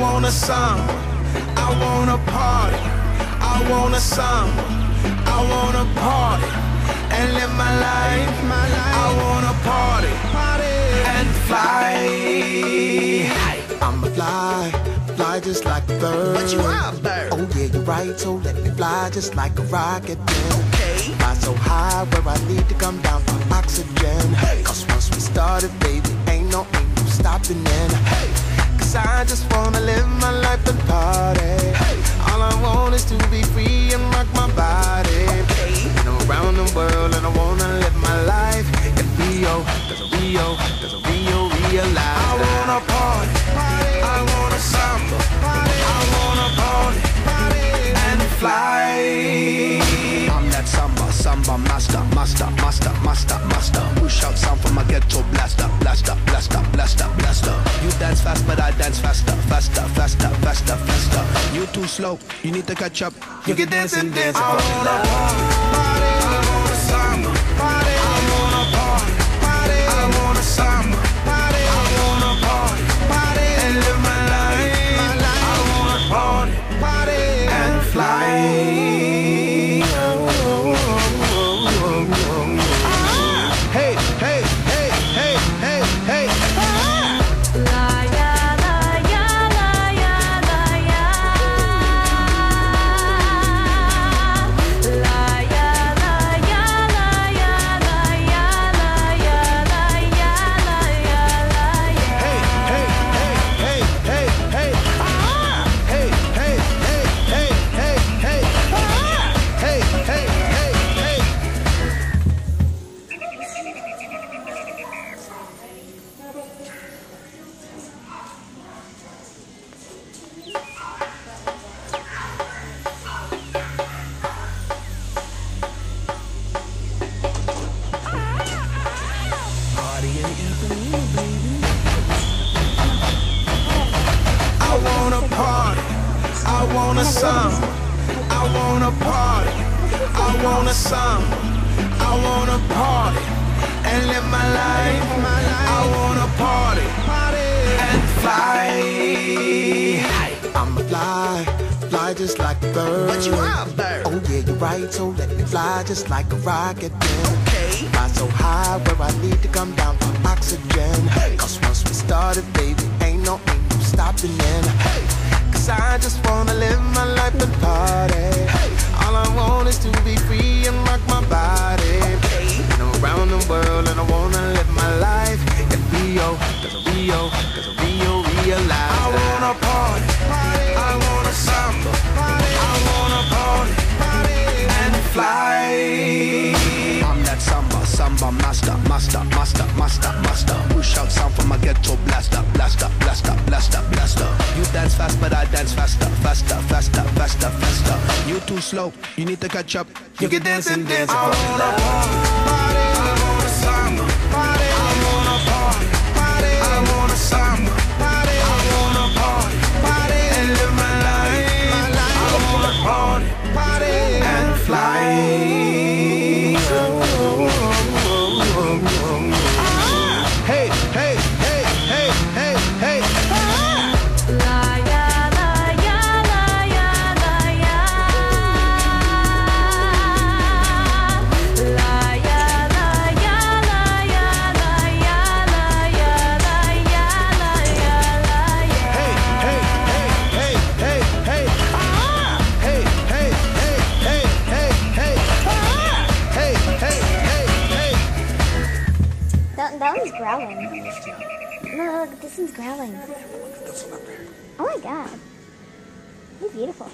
want a summer. I want a party. I want a summer. I want a party and live my life. My life. I want a party, party and fly. I'm a fly, fly just like a bird. But you are a bird. Oh yeah, you're right. So let me fly just like a rocket. Then Okay. fly so high where I need to come down for oxygen. Hey. Cause once we started, baby, ain't no ain't no stopping then. Hey. Party. Hey. All I want is to be free and rock my body. Okay. And around the world and I wanna live my life in Rio. Cause a Rio, cause a Rio realize. I wanna party. party. I want a samba. I wanna party and fly. I'm that samba, samba master, master, master, master, master. Who shout sound from my ghetto blaster, blaster, blaster. You fast, but I dance faster, faster, faster, faster, faster. You too slow, you need to catch up. You can dance and dance. I want want a samba. I want a party. I want a samba. I want a party and live my life. I want a party and fly. I'm a fly, fly just like a bird. But you are a bird. Oh yeah, you're right. So let me fly just like a rocket. Then Okay. fly so high where I need to come down for oxygen. Hey. Cause once we started, baby, ain't no ain't no stopping then. Hey. Cause I just wanna live my life and party. Hey. All I want is to be free and rock my body. Okay. And around the world, and I wanna live my life in Rio. Cause Rio, cause Rio realize. I want a party. I want a samba. I want a party and fly. I'm that samba, samba master, master, master, master, master. Sound from my ghetto blaster, blaster, blaster, blaster, blaster. You dance fast, but I dance faster, faster, faster, faster, faster. You too slow, you need to catch up. You can dance and dance. I want that one's growling. No, look, this one's growling. Oh my god. He's beautiful.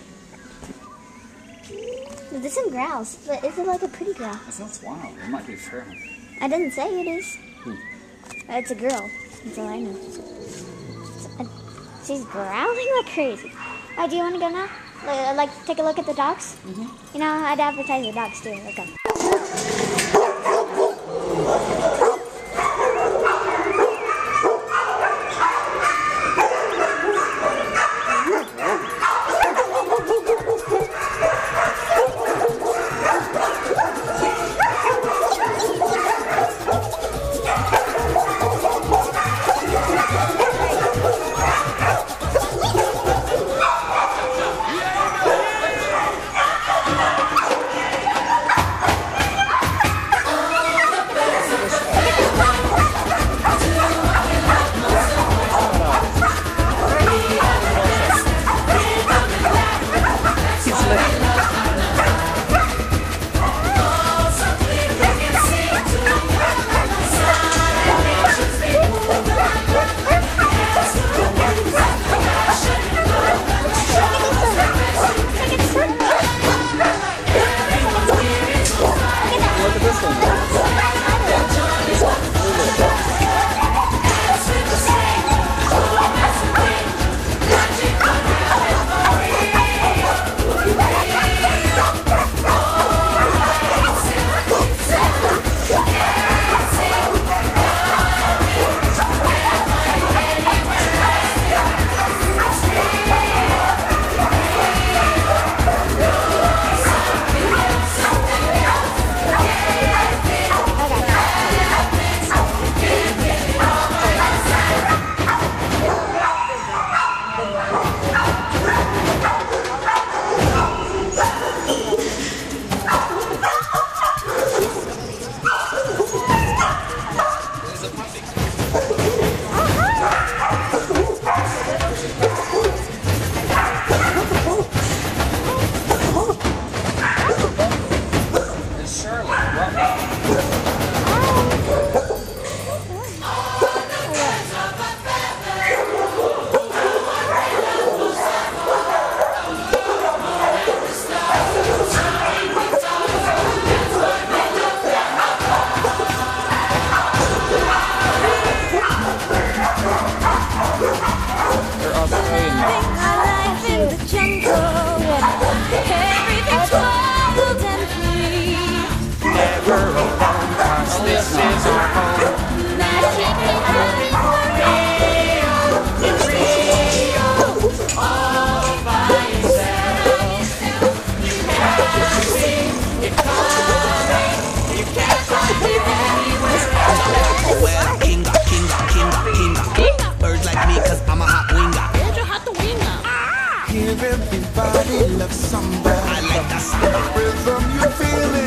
This one growls, but is it like a pretty growl? That sounds wild. It might be a feral. I didn't say it is. Uh, It's a girl. That's all I know. Uh, She's growling like crazy. Alright, do you want to go now? Like, like, take a look at the dogs? You know, I'd advertise the dogs too. Let's go. strong. Hey. Everybody loves samba. I like that samba rhythm you feel in